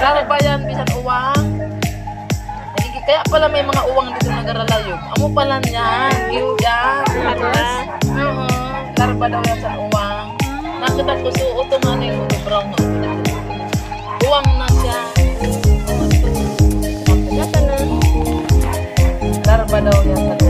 Larva yan, bisan uwang. Kaya pala may mga uwang dito nagaralayo. Amo pala niyan. Yan. Larva? Oo. Larva daw yan sa uwang. Nakita ko suot yung ulo brown na. Uwang na siya. Na? Larva daw yan sa uwang.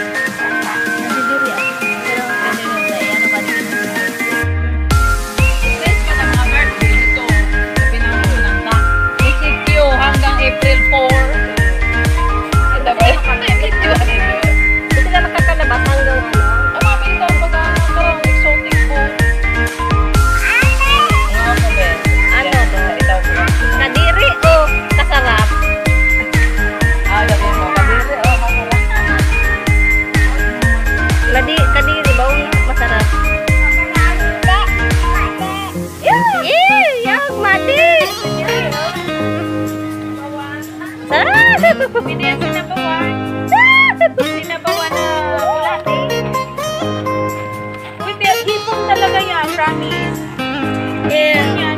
kasi ribawang masarap. Iyag, mati! Sarap! Hindi yan ini Sinabawan na bulate. Uy, pero hipong talaga yan, promise. Yeah.